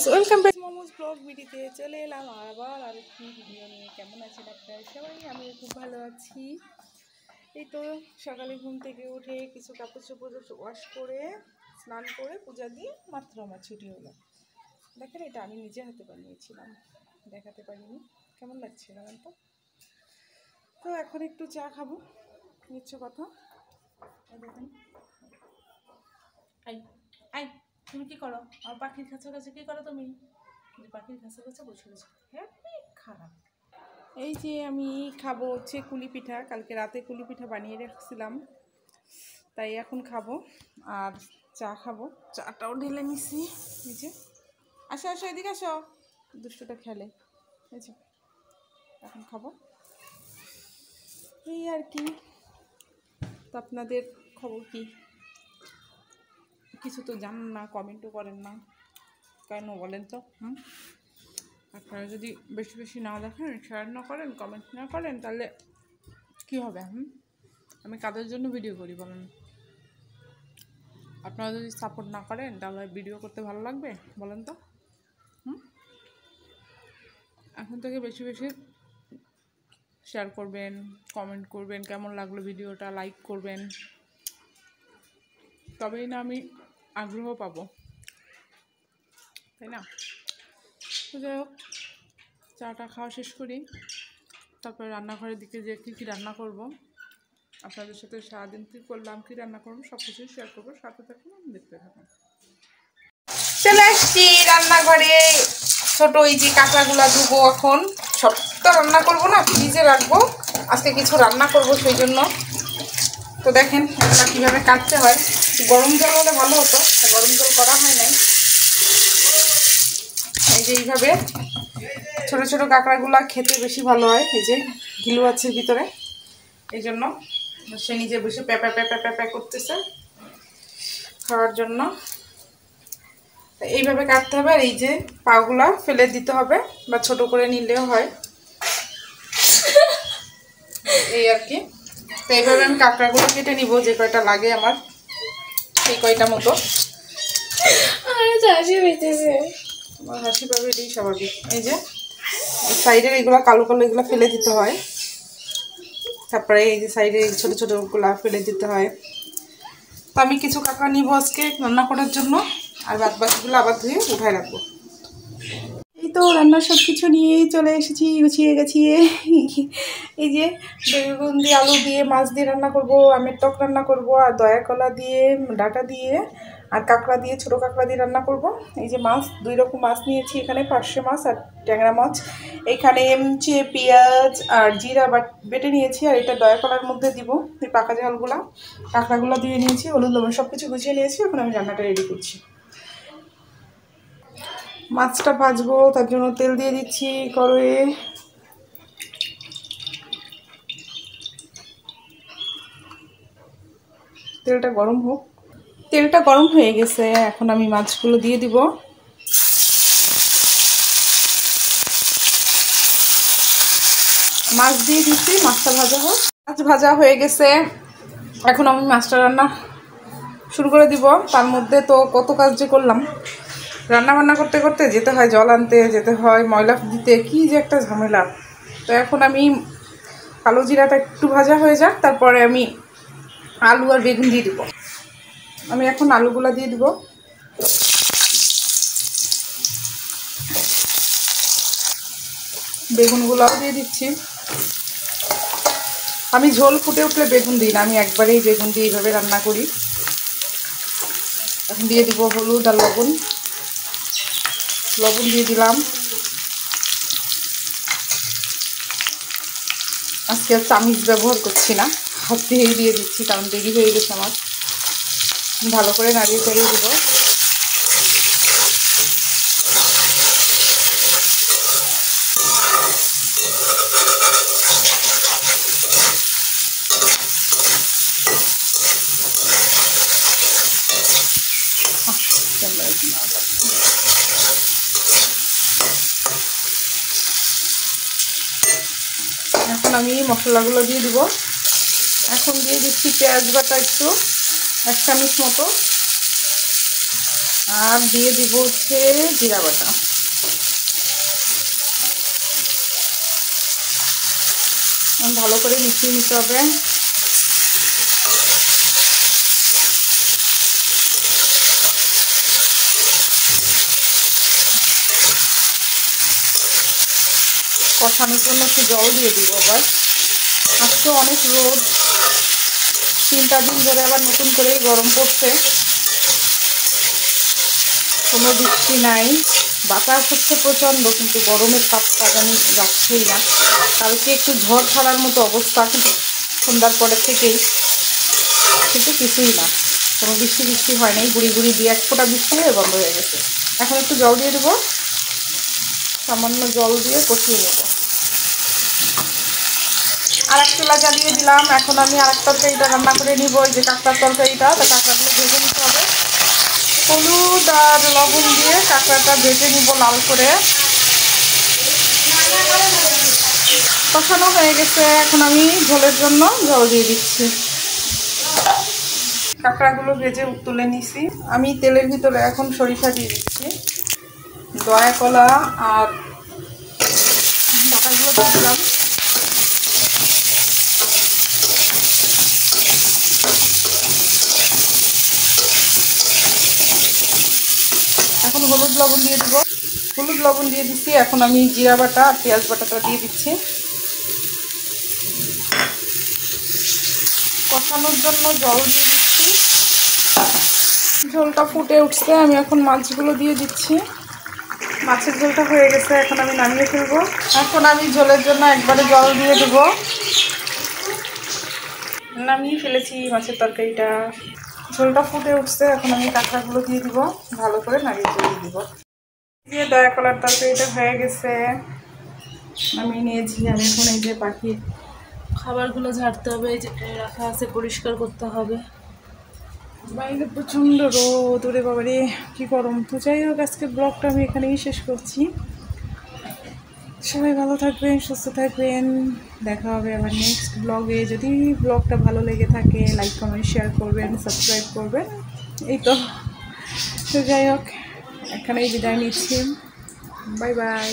Friends welcome back momos vlog ভিডিওতে চলে এলাম আবার আর একটি ভিডিও নিয়ে। কেমন আছেন আপনারা সবাই? আমি খুব ভালো আছি। এই তো সকালে ঘুম থেকে উঠে কিছু কাপড় চোপড় ওয়াশ করে, স্নান করে পূজা দিয়ে মাত্র আমার ছুটি হলো। দেখেন এটা আমি নিজে হাতে বানিয়েছিলাম, দেখাতে পারিনি। কেমন লাগছে বলেন তো? তো এখন একটু চা খাব নিচ্ছ কথা। দেখেন। আই আই। তুমি কি করো? আর পাখির খাঁচার কাছে কি করো তুমি? পাখির খাঁচার কাছে বসে হ্যাপি খারাপ। এই যে আমি খাব হচ্ছে কুলি পিঠা। কালকে রাতে কুলি পিঠা বানিয়ে রেখেছিলাম। তাই এখন খাব আর চা খাব। চাটাও ঢেলে নিছি। এই যে। আসো আসো, এদিকে আসো। দুষ্টটা খেলে। এই যে। এখন খাব। এই আর কি। তো আপনাদের খবর কি? কিছু তো জানেন না কমেন্টও করেন না। কেন বলেন তো? হুম? আপনারা যদি বেশি বেশি না দেখেন শেয়ার না করেন কমেন্ট না করেন, তাহলে কি হবে, হুম? আমি কাদের জন্য ভিডিও করি বলেন? আপনারা যদি সাপোর্ট না করেন, তাহলে ভিডিও করতে ভালো লাগবে, বলেন তো? হুম? এখন থেকে বেশি বেশি শেয়ার করবেন কমেন্ট করবেন, কেমন লাগল ভিডিওটা লাইক করবেন। তবেই না আমি আগ্রহ পাবো। তাই না? যাই হোক, চাটা খাওয়া শেষ করি। তারপরে রান্নাঘরের দিকে যে কী কী রান্না করব, আপনাদের সাথে সারাদিন কী করলাম, কী রান্না করব সব কিছুই শেয়ার করব। সাথে থাকুন দেখতে থাকুন। চলে আসছি রান্নাঘরে। ছোট ওই যে কাঁকড়াগুলা ধুবো এখন। সব তো রান্না করব না, ফ্রিজে রাখব। আজকে কিছু রান্না করব সেই জন্য। তো দেখেন এগুলো কীভাবে কাটতে হয়। গরম জল হলে ভালো হতো গরম জল করা হয় নাই। এই যে এইভাবে ছোটো ছোটো কাঁকড়াগুলো খেতে বেশি ভালো হয়, এই যে ঘিলু আছে ভিতরে। এই জন্য সে নিজে বসে প্যাপা প্যাপা প্যাপা করতেছে খাওয়ার জন্য। এইভাবে কাটতে হবে, আর এই যে পাগুলা ফেলে দিতে হবে, বা ছোট করে নিলেও হয়। এই আর কি। তো এইভাবে আমি কাঁকড়াগুলো কেটে নিব যে কয়টা লাগে আমার সেই কয়টা মতো। আমার হাসি পাবে এটাই স্বাভাবিক। এই যে সাইডের এগুলো কালো কালো এগুলো ফেলে দিতে হয়। তারপরে এই যে সাইডে ছোটো ছোটোগুলো ফেলে দিতে হয়। তো আমি কিছু কাঁকড়া নিব আজকে রান্না করার জন্য। আর বাদ বাকিগুলো আবার ধুয়ে উঠায় রাখব। তো রান্নার সব কিছু নিয়েই চলে এসেছি, গুছিয়ে গেছিয়ে এই যে বেগুন দিয়ে আলু দিয়ে মাছ দিয়ে রান্না করব, আমের টক রান্না করব, আর দয়া কলা দিয়ে, ডাটা দিয়ে, আর কাঁকড়া দিয়ে, ছোটো কাঁকড়া দিয়ে রান্না করব। এই যে মাছ, দুই রকম মাছ নিয়েছি এখানে পার্শে মাছ আর ট্যাংরা মাছ। এখানে হচ্ছে পেঁয়াজ আর জিরা বাট নিয়েছি, আর এটা দয়া কলার মধ্যে দিব, এই পাকা ঝালগুলা। কাঁকড়াগুলো দিয়ে নিয়েছি, হলুদ লবণ সব কিছু গুছিয়ে নিয়েছি, এখন আমি রান্নাটা রেডি করছি। মাছটা ভাজবো, তার জন্য তেল দিয়ে দিচ্ছি কড়াইয়ে। তেলটা গরম হোক। তেলটা গরম হয়ে গেছে, এখন আমি মাছগুলো দিয়ে দিব। মাছ দিয়ে দিচ্ছি, মাছটা ভাজা হোক। মাছ ভাজা হয়ে গেছে, এখন আমি মাছটা রান্না শুরু করে দিব। তার মধ্যে তো কত কাজ যে করলাম। রান্না বান্না করতে করতে যেতে হয়, জল আনতে যেতে হয়, ময়লা দিতে, কি যে একটা ঝামেলা। তো এখন আমি কালো জিরাটা একটু ভাজা হয়ে যাক, তারপরে আমি আলু আর বেগুন দিয়ে দিব। আমি এখন আলুগুলা দিয়ে দিব। বেগুনগুলাও দিয়ে দিচ্ছি। আমি ঝোল ফুটে উঠলে বেগুন দিই না, আমি একবারেই বেগুন দিয়ে এইভাবে রান্না করি। এখন দিয়ে দিব হলুদ আর লবণ। লবণ দিয়ে দিলাম। আজকে চামিচ ব্যবহার করছি না, হাত দিয়েই দিয়ে দিচ্ছি, কারণ দেরি হয়ে গেছে আমার। ভালো করে নাড়িয়ে চাড়িয়ে দিব। এখন আমি মশলাগুলো দিয়ে দিব। এখন দিয়ে দিচ্ছি পেঁয়াজ বাটা একটু, এক চামচ মতো। আর দিয়ে দিব হচ্ছে জিরা বাটা। ভালো করে মিশিয়ে নিতে হবে। কষানোর জন্য একটু জল দিয়ে দিব আবার আজকে অনেক রোদ। তিনটা দিন ধরে আবার নতুন করেই গরম পড়ছে। কোনো বৃষ্টি নাই। বাতাস হচ্ছে প্রচণ্ড, কিন্তু গরমের তাপটা জানি যাচ্ছেই না। কালকে একটু ঝড় ছাড়ার মতো অবস্থা, কিন্তু সন্ধ্যার পরে থেকেই। কিন্তু কিছুই না। কোনো বৃষ্টি বৃষ্টি হয় নাই। গুড়ি গুড়ি দিয়ে এক ফোঁটা বৃষ্টি হয়ে বন্ধ হয়ে গেছে। এখন একটু জল দিয়ে দেবো। সামান্য জল দিয়ে কষিয়ে নেব। আর এক চুলা জ্বালিয়ে দিলাম। এখন আমি আর এক তরকারিটা রান্না করে নিব। যে কাঁকড়ার তরকারিটা, তো কাঁকড়াগুলো ভেজে নিতে হবে। হলুদ আর লবণ দিয়ে কাঁকড়াটা ভেজে নিব লাল করে। কষানো হয়ে গেছে। এখন আমি ঝোলের জন্য জল দিয়ে দিচ্ছি। কাঁকড়াগুলো ভেজে তুলে নিছি। আমি তেলের ভিতরে এখন সরিষা দিয়ে দিচ্ছি। দয়া কলা আর বাটাগুলো দিলাম। এখন হলুদ লবণ দিয়ে দিব। হলুদ লবণ দিয়ে দিচ্ছি। এখন আমি জিরা বাটা আর পেঁয়াজ বাটাটা দিয়ে দিচ্ছি। কষানোর জন্য জল দিয়ে দিচ্ছি। ঝোলটা ফুটে উঠছে। আমি এখন মাছগুলো দিয়ে দিচ্ছি। মাছের ঝোলটা হয়ে গেছে, এখন আমি নামিয়ে ফেলব। এখন আমি ঝোলের জন্য একবারে জল দিয়ে দেবো। নামিয়ে ফেলেছি মাছের তরকারিটা। ঝোলটা ফুটে উঠছে, এখন আমি কাঁকড়াগুলো দিয়ে দিব, ভালো করে নাড়িয়ে চড়িয়ে দিব। দিয়ে দয়া কলার তরকারিটা হয়ে গেছে। আমি নিয়েছি, আর এখন এই যে পাখির খাবারগুলো ঝাড়তে হবে রাখা আছে, পরিষ্কার করতে হবে। বাইরে প্রচণ্ড রোদ, ওরে বাবারে কী গরম। তো যাই হোক আজকে ব্লগটা আমি এখানেই শেষ করছি। সবাই ভালো থাকবেন, সুস্থ থাকবেন। দেখা হবে আবার নেক্সট ব্লগে যদি ব্লগটা ভালো লেগে থাকে লাইক কমেন্ট শেয়ার করবেন সাবস্ক্রাইব করবেন। এই তো। তো যাই হোক, এখানেই বিদায় নিচ্ছি। Bye bye.